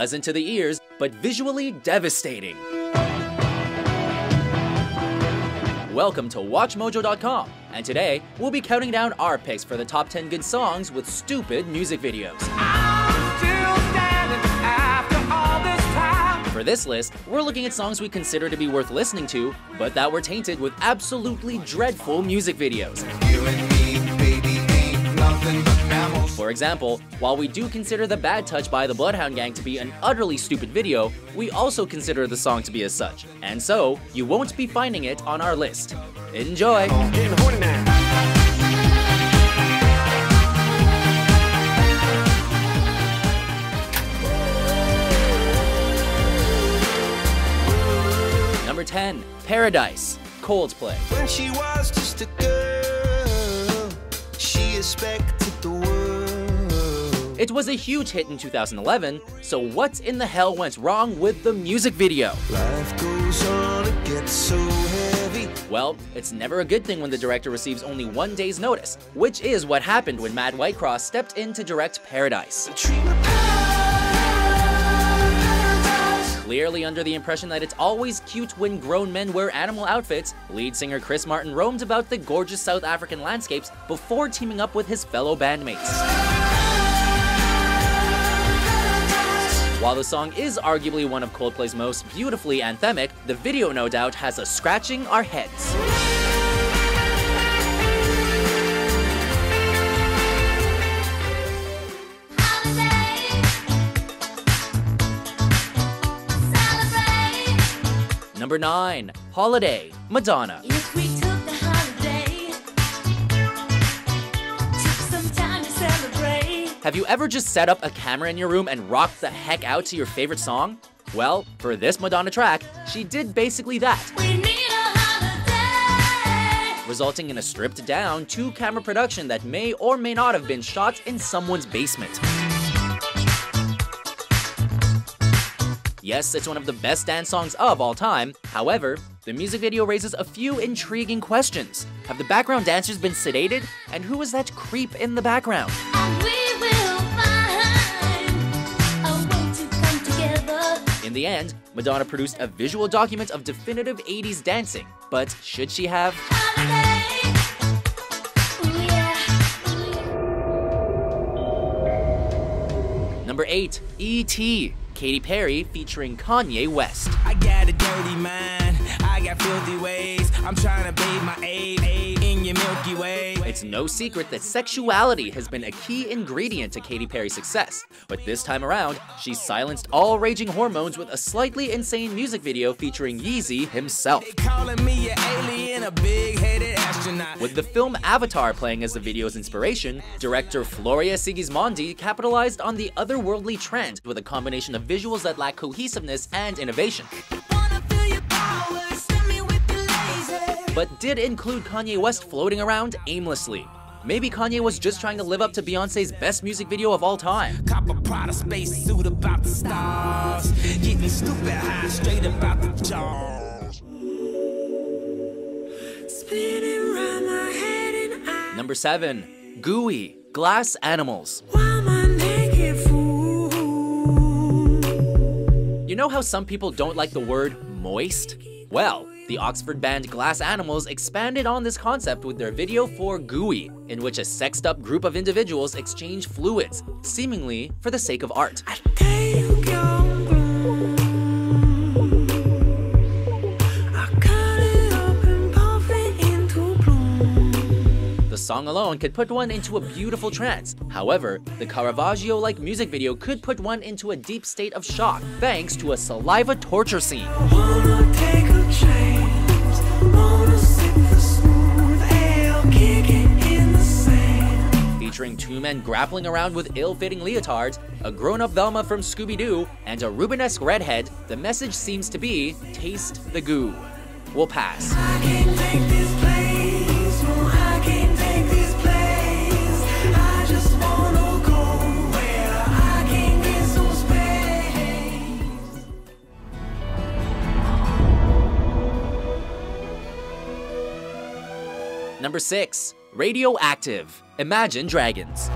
pleasant to the ears, but visually devastating. Welcome to WatchMojo.com, and today we'll be counting down our picks for the top 10 good songs with stupid music videos. For this list, we're looking at songs we consider to be worth listening to, but that were tainted with absolutely dreadful music videos. For example, while we do consider The Bad Touch by the Bloodhound Gang to be an utterly stupid video, we also consider the song to be as such, and so you won't be finding it on our list. Enjoy! Number 10, Paradise, Coldplay. When she was just a girl, she expected the world. It was a huge hit in 2011, so what in the hell went wrong with the music video? Life goes on, it gets so heavy. Well, it's never a good thing when the director receives only one day's notice, which is what happened when Matt Whitecross stepped in to direct Paradise. Paradise. Clearly under the impression that it's always cute when grown men wear animal outfits, lead singer Chris Martin roamed about the gorgeous South African landscapes before teaming up with his fellow bandmates. While the song is arguably one of Coldplay's most beautifully anthemic, the video no doubt has us scratching our heads. Number 9, Holiday, Madonna. Have you ever just set up a camera in your room and rocked the heck out to your favorite song? Well, for this Madonna track, she did basically that, We need a holiday. resulting in a stripped down two camera production that may or may not have been shot in someone's basement. Yes, it's one of the best dance songs of all time. However, the music video raises a few intriguing questions. Have the background dancers been sedated? And who is that creep in the background? In the end, Madonna produced a visual document of definitive 80s dancing. But should she have? Number 8, E.T. Katy Perry featuring Kanye West. I got a dirty mind. I got filthy ways. I'm trying to bathe my aid, aid in your Milky Way. It's no secret that sexuality has been a key ingredient to Katy Perry's success, but this time around, she silenced all raging hormones with a slightly insane music video featuring Yeezy himself. They calling me an alien, a big-headed astronaut. With the film Avatar playing as the video's inspiration, director Floria Sigismondi capitalized on the otherworldly trend with a combination of visuals that lack cohesiveness and innovation, but did include Kanye West floating around aimlessly. Maybe Kanye was just trying to live up to Beyonce's best music video of all time. Cop a Prada space suit about the stars. Getting stupid high, straight about the jaws. Spinning round my head and I Number 7. Gooey, Glass Animals. want my naked fool. You know how some people don't like the word moist? Well, the Oxford band Glass Animals expanded on this concept with their video for Gooey, in which a sexed up group of individuals exchange fluids, seemingly for the sake of art. Take your bloom. I cut it up and puff it into bloom. The song alone could put one into a beautiful trance. However, the Caravaggio like music video could put one into a deep state of shock thanks to a saliva torture scene. Featuring two men grappling around with ill fitting leotards, a grown up Velma from Scooby Doo, and a Rubenesque redhead, the message seems to be taste the goo. We'll pass. 6 Radioactive Imagine Dragons.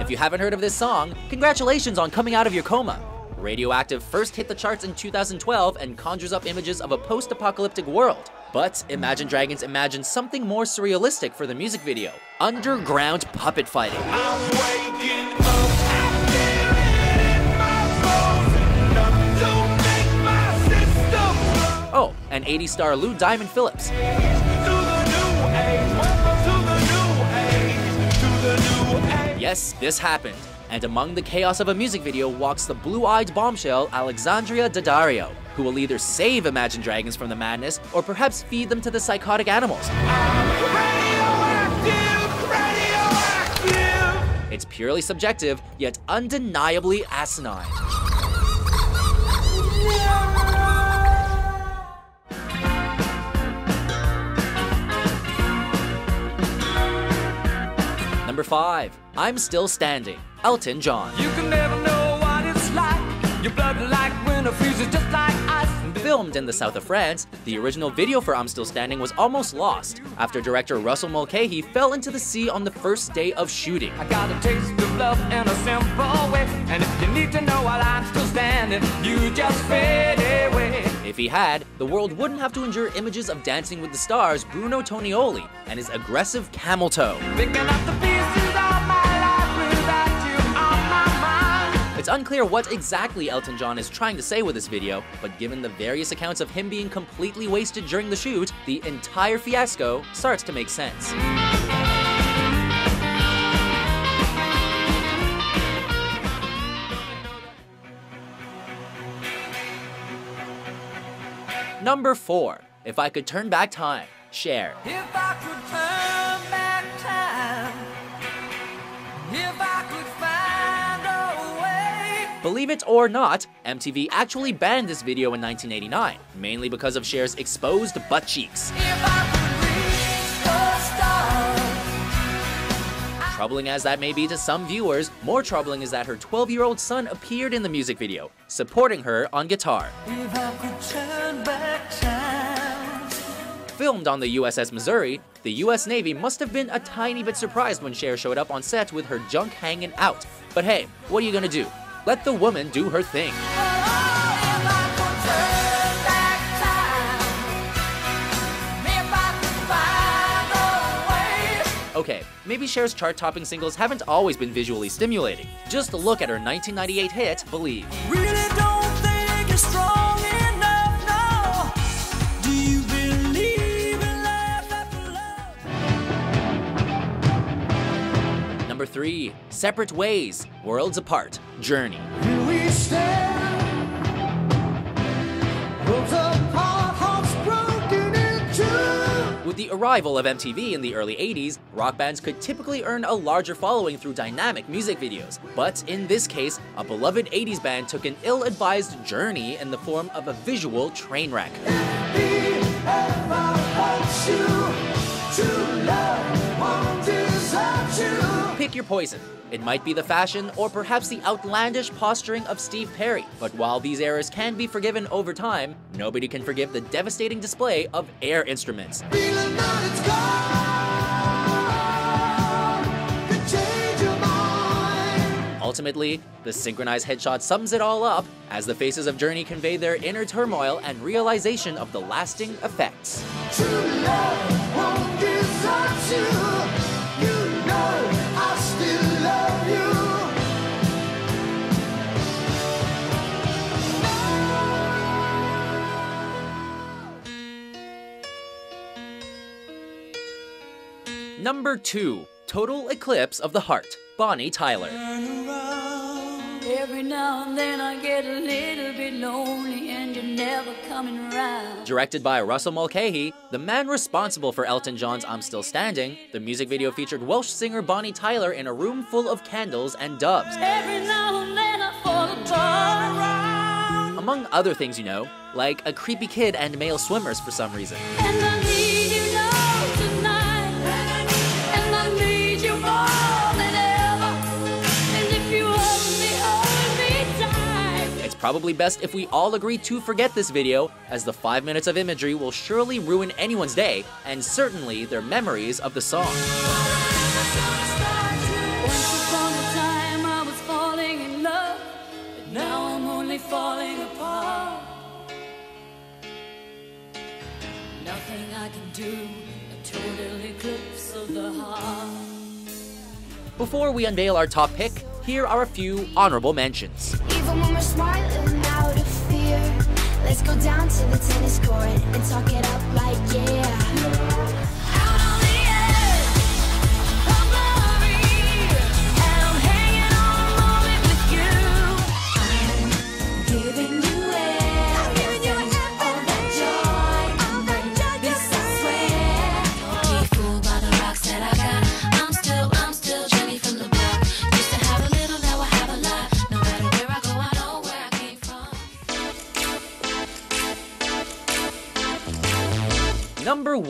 If you haven't heard of this song, congratulations on coming out of your coma. Radioactive first hit the charts in 2012 and conjures up images of a post apocalyptic world. But Imagine Dragons imagined something more surrealistic for the music video underground puppet fighting. And 80 star Lou Diamond Phillips. To the new age. Welcome to the new age. To the new age. Yes, this happened. And among the chaos of a music video walks the blue eyed bombshell Alexandra Daddario, who will either save Imagine Dragons from the madness or perhaps feed them to the psychotic animals. Radioactive, radioactive. It's purely subjective, yet undeniably asinine. Number 5. I'm Still Standing. Elton John. You can never know what it's like. Your blood like winter freezes just like. Filmed in the south of France, the original video for I'm Still Standing was almost lost after director Russell Mulcahy fell into the sea on the first day of shooting. I got a taste of love in a simple way. And if you need to know while I'm still standing, you just fade away. If he had, the world wouldn't have to endure images of Dancing with the Stars Bruno Tonioli and his aggressive camel toe. It's unclear what exactly Elton John is trying to say with this video, but given the various accounts of him being completely wasted during the shoot, the entire fiasco starts to make sense. Number 4. If I could turn back time, Cher. Believe it or not, MTV actually banned this video in 1989, mainly because of Cher's exposed butt cheeks. If I could reach the stars. Troubling as that may be to some viewers, more troubling is that her 12 year old son appeared in the music video, supporting her on guitar. If I could turn back time. Filmed on the USS Missouri, the US Navy must have been a tiny bit surprised when Cher showed up on set with her junk hanging out. But hey, what are you gonna do? Let the woman do her thing. If I could turn back time. If I could find a way. Okay, maybe Cher's chart topping singles haven't always been visually stimulating. Just look at her 1998 hit, Believe. Really don't think you're strong enough, no. Do you believe in life after love? Number 3, Separate Ways, Worlds Apart, Journey. Here we stand, worlds apart, hearts broken in two. With the arrival of MTV in the early 80s, rock bands could typically earn a larger following through dynamic music videos. But in this case, a beloved 80s band took an ill advised journey in the form of a visual train wreck. Pick your poison. It might be the fashion or perhaps the outlandish posturing of Steve Perry. But while these errors can be forgiven over time, nobody can forgive the devastating display of air instruments. Feeling that it's gone, could change your mind. Ultimately, the synchronized headshot sums it all up as the faces of Journey convey their inner turmoil and realization of the lasting effects. Number 2 Total Eclipse of the Heart, Bonnie Tyler. Every now and then I get a little bit lonely and you're never coming around. Directed by Russell Mulcahy, the man responsible for Elton John's I'm Still Standing, the music video featured Welsh singer Bonnie Tyler in a room full of candles and doves. Every now and then I fall apart. Among other things, you know, like a creepy kid and male swimmers for some reason. Probably best if we all agree to forget this video, as the 5 minutes of imagery will surely ruin anyone's day, and certainly their memories of the song. Once upon a time I was falling in love, but now I'm only falling apart. Nothing I can do, a total eclipse of the heart. Before we unveil our top pick, here are a few honorable mentions. Even when we're smiling out of fear, let's go down to the tennis court and talk it up like yeah. Out on the edge glory,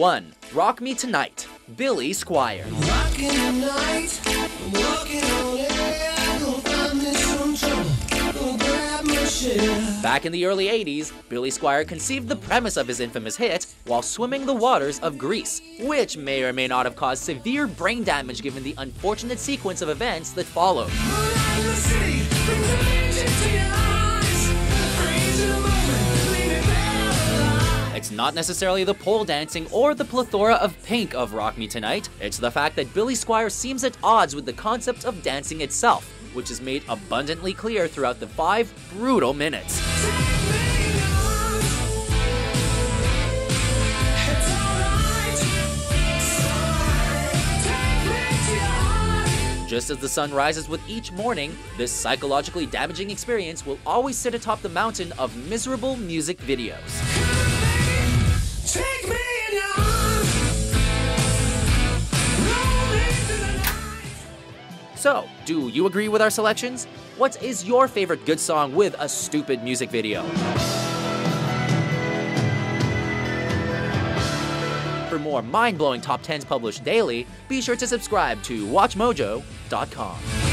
1 Rock Me Tonite, Billy Squier. Rocking the walking air, gonna find me some trouble, gonna grab my share. Back in the early 80s, Billy Squier conceived the premise of his infamous hit while swimming the waters of Greece, which may or may not have caused severe brain damage given the unfortunate sequence of events that followed. Not necessarily the pole dancing or the plethora of pink of Rock Me Tonite, it's the fact that Billy Squier seems at odds with the concept of dancing itself, which is made abundantly clear throughout the five brutal minutes. Just as the sun rises with each morning, this psychologically damaging experience will always sit atop the mountain of miserable music videos. So, do you agree with our selections? What is your favorite good song with a stupid music video? For more mind blowing top 10s published daily, be sure to subscribe to WatchMojo.com.